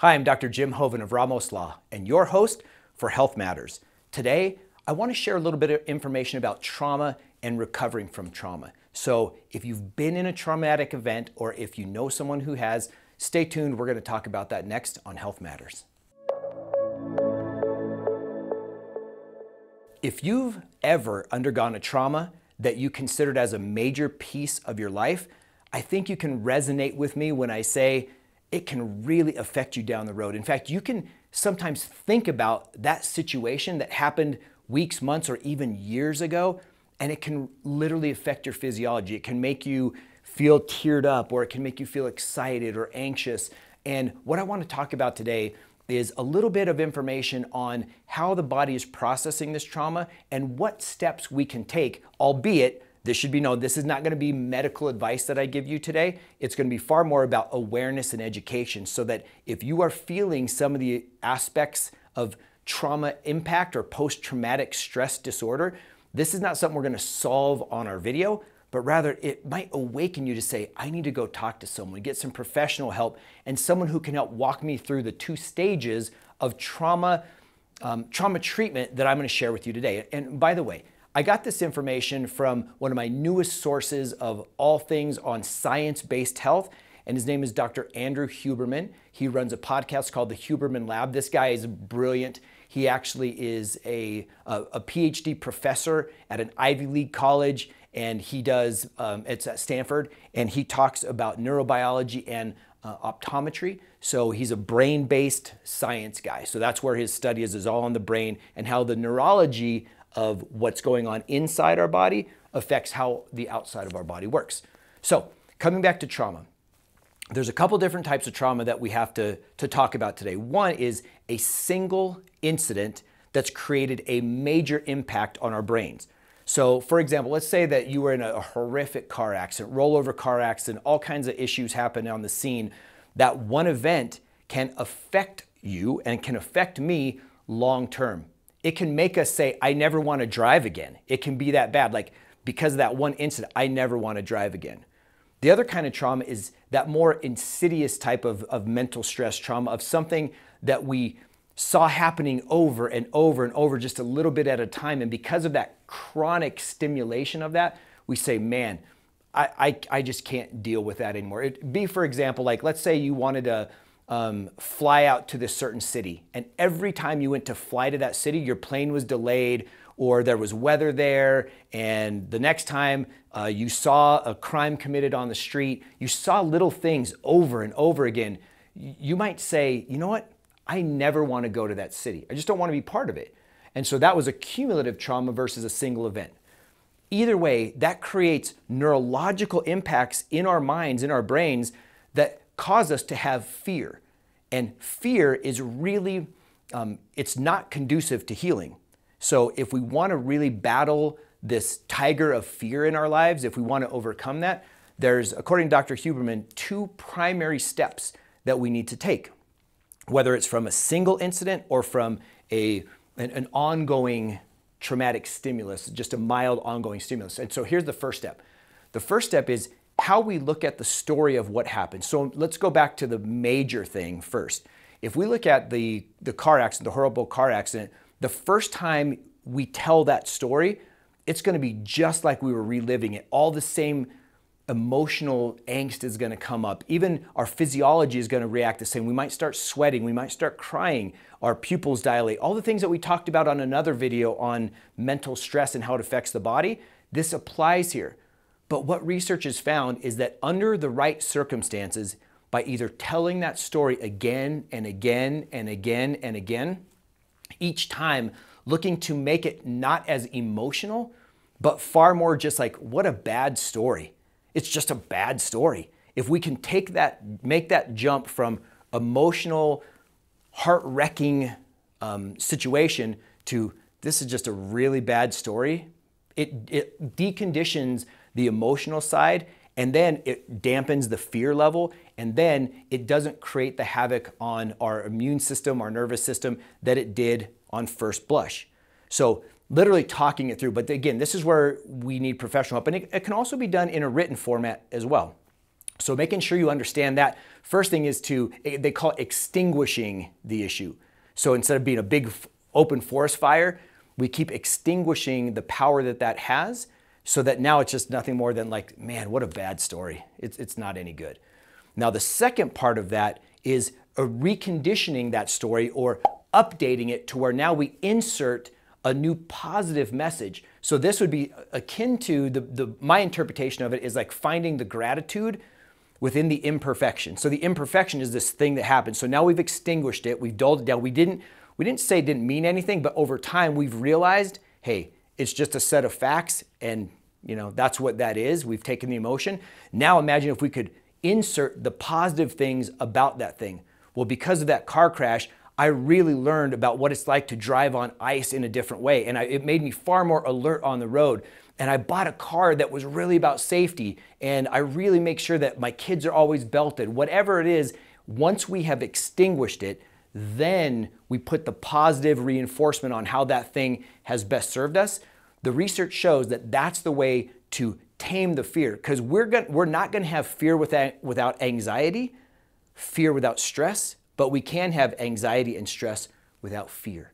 Hi, I'm Dr. Jim Hoven of Ramos Law and your host for Health Matters. Today, I want to share a little bit of information about trauma and recovering from trauma. So, if you've been in a traumatic event or if you know someone who has, stay tuned. We're going to talk about that next on Health Matters. If you've ever undergone a trauma that you considered as a major piece of your life, I think you can resonate with me when I say it can really affect you down the road. In fact, you can sometimes think about that situation that happened weeks, months, or even years ago, and it can literally affect your physiology. It can make you feel teared up, or it can make you feel excited or anxious. And what I want to talk about today is a little bit of information on how the body is processing this trauma and what steps we can take, albeit this should be known, this is not going to be medical advice that I give you today. It's going to be far more about awareness and education so that if you are feeling some of the aspects of trauma impact or post traumatic stress disorder, this is not something we're going to solve on our video, but rather it might awaken you to say, I need to go talk to someone, get some professional help, and someone who can help walk me through the two stages of trauma, um, trauma treatment that I'm going to share with you today. And by the way, I got this information from one of my newest sources of all things on science based health, and his name is Dr. Andrew Huberman. He runs a podcast called The Huberman Lab. This guy is brilliant. He actually is a, a, a PhD professor at an Ivy League college and he does, um, it's at Stanford, and he talks about neurobiology and uh, optometry. So he's a brain based science guy. So that's where his study is, is all on the brain and how the neurology of what's going on inside our body affects how the outside of our body works. So, coming back to trauma, there's a couple different types of trauma that we have to, to talk about today. One is a single incident that's created a major impact on our brains. So, for example, let's say that you were in a horrific car accident, rollover car accident, all kinds of issues happen on the scene. That one event can affect you and can affect me long term. It can make us say, I never want to drive again. It can be that bad. Like, because of that one incident, I never want to drive again. The other kind of trauma is that more insidious type of, of mental stress trauma, of something that we saw happening over and over and over just a little bit at a time. And because of that chronic stimulation of that, we say, man, I, I, I just can't deal with that anymore. It'd be, for example, like let's say you wanted to um, fly out to this certain city, and every time you went to fly to that city, your plane was delayed or there was weather there, and the next time uh, you saw a crime committed on the street, you saw little things over and over again. You might say, you know what? I never want to go to that city. I just don't want to be part of it. And so that was a cumulative trauma versus a single event. Either way, that creates neurological impacts in our minds, in our brains, that cause us to have fear. And fear is really, um, it's not conducive to healing. So if we want to really battle this tiger of fear in our lives, if we want to overcome that, there's, according to Dr. Huberman, two primary steps that we need to take whether it's from a single incident or from a, an, an ongoing traumatic stimulus, just a mild ongoing stimulus. And so here's the first step. The first step is how we look at the story of what happened. So let's go back to the major thing first. If we look at the, the car accident, the horrible car accident, the first time we tell that story, it's going to be just like we were reliving it. All the same emotional angst is going to come up. Even our physiology is going to react the same. We might start sweating, we might start crying, our pupils dilate. All the things that we talked about on another video on mental stress and how it affects the body, this applies here. But what research has found is that under the right circumstances, by either telling that story again and again and again and again, each time looking to make it not as emotional, but far more just like, what a bad story it's just a bad story. If we can take that, make that jump from emotional, heart wrecking um, situation to this is just a really bad story, it, it deconditions the emotional side and then it dampens the fear level and then it doesn't create the havoc on our immune system, our nervous system that it did on first blush. So literally talking it through. But again, this is where we need professional help. And it, it, can also be done in a written format as well. So making sure you understand that. First thing is to, eh, they call it extinguishing the issue. So instead of being a big open forest fire, we keep extinguishing the power that that has so that now it's just nothing more than like, man, what a bad story. It's, it's not any good. Now, the second part of that is a reconditioning that story or updating it to where now we insert a new positive message. So this would be akin to the, the my interpretation of it is like finding the gratitude within the imperfection. So the imperfection is this thing that happened. So now we've extinguished it, we've dulled it down. We didn't we didn't say it didn't mean anything, but over time we've realized, hey, it's just a set of facts and you know, that's what that is. We've taken the emotion. Now imagine if we could insert the positive things about that thing. Well, because of that car crash, I really learned about what it's like to drive on ice in a different way. And I, it made me far more alert on the road. And I bought a car that was really about safety. And I really make sure that my kids are always belted. Whatever it is, once we have extinguished it, then we put the positive reinforcement on how that thing has best served us. The research shows that that's the way to tame the fear because we're, we're not going to have fear without, without anxiety, fear without stress, but we can have anxiety and stress without fear.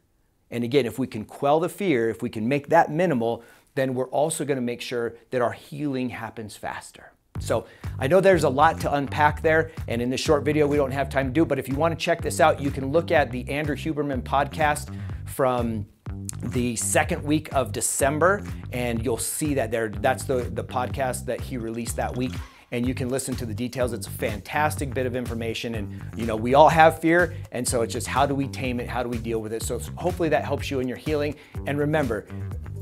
And again, if we can quell the fear, if we can make that minimal, then we're also going to make sure that our healing happens faster. So I know there's a lot to unpack there, and in this short video, we don't have time to do, but if you want to check this out, you can look at the Andrew Huberman podcast from the second week of December, and you'll see that there. That's the, the podcast that he released that week and you can listen to the details. It's a fantastic bit of information. And, you know, we all have fear. And so it's just how do we tame it? How do we deal with it? So hopefully that helps you in your healing. And remember,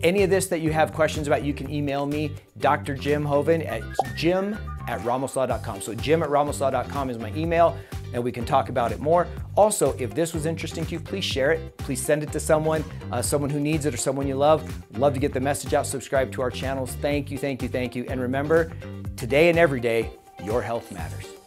any of this that you have questions about, you can email me, Dr. Jim Hoven at jim at ramoslaw.com. So jim at ramoslaw.com is my email and we can talk about it more. Also, if this was interesting to you, please share it. Please send it to someone, uh, someone who needs it or someone you love. Love to get the message out. Subscribe to our channels. Thank you, thank you, thank you. And remember, today and every day, your health matters.